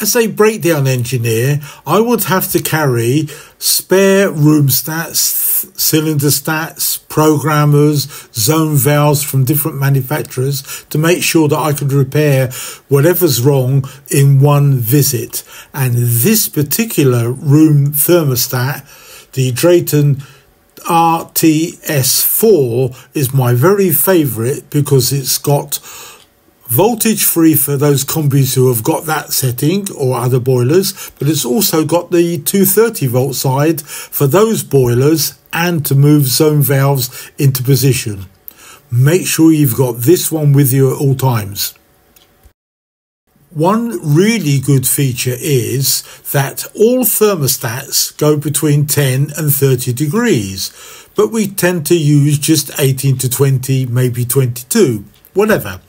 As a breakdown engineer, I would have to carry spare room stats, cylinder stats, programmers, zone valves from different manufacturers to make sure that I could repair whatever's wrong in one visit. And this particular room thermostat, the Drayton RTS4 is my very favourite because it's got voltage free for those combis who have got that setting or other boilers, but it's also got the 230 volt side for those boilers and to move zone valves into position. Make sure you've got this one with you at all times. One really good feature is that all thermostats go between 10 and 30 degrees, but we tend to use just 18 to 20, maybe 22, whatever.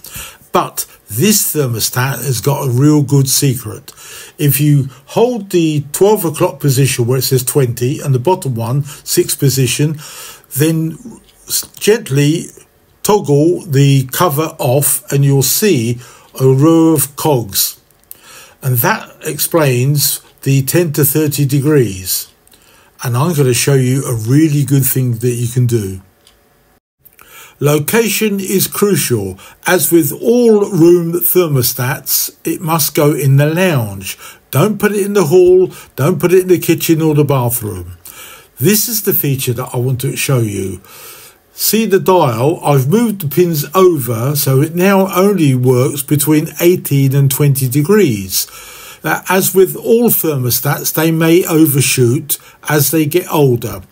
But this thermostat has got a real good secret. If you hold the 12 o'clock position where it says 20 and the bottom one, 6 position, then gently toggle the cover off and you'll see a row of cogs. And that explains the 10 to 30 degrees. And I'm going to show you a really good thing that you can do. Location is crucial. As with all room thermostats, it must go in the lounge. Don't put it in the hall, don't put it in the kitchen or the bathroom. This is the feature that I want to show you. See the dial, I've moved the pins over so it now only works between 18 and 20 degrees. as with all thermostats, they may overshoot as they get older.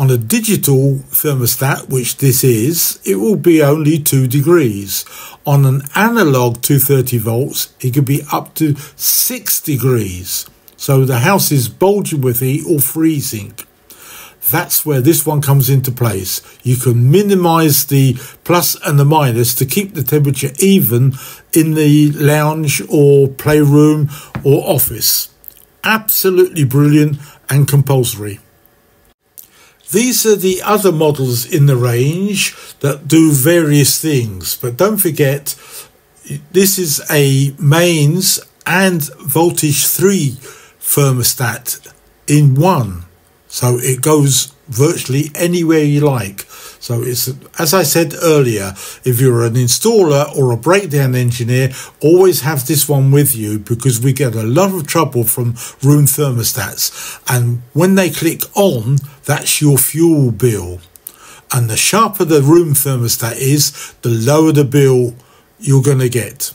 On a digital thermostat, which this is, it will be only 2 degrees. On an analog 230 volts, it could be up to 6 degrees. So the house is bulging with heat or freezing. That's where this one comes into place. You can minimize the plus and the minus to keep the temperature even in the lounge or playroom or office. Absolutely brilliant and compulsory. These are the other models in the range that do various things, but don't forget this is a mains and voltage free thermostat in one. So it goes virtually anywhere you like. So it's, as I said earlier, if you're an installer or a breakdown engineer, always have this one with you because we get a lot of trouble from room thermostats. And when they click on, that's your fuel bill. And the sharper the room thermostat is, the lower the bill you're going to get.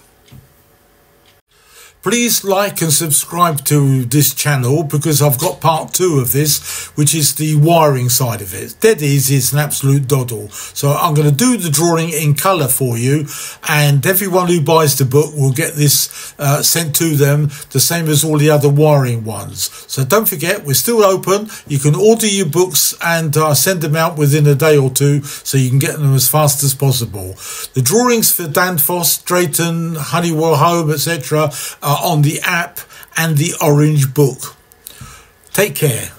Please like and subscribe to this channel because I've got part two of this, which is the wiring side of it. Dead easy, it's an absolute doddle. So I'm going to do the drawing in colour for you and everyone who buys the book will get this uh, sent to them the same as all the other wiring ones. So don't forget, we're still open. You can order your books and uh, send them out within a day or two so you can get them as fast as possible. The drawings for Danfoss, Drayton, Honeywell Home, etc. on the app and the orange book. Take care.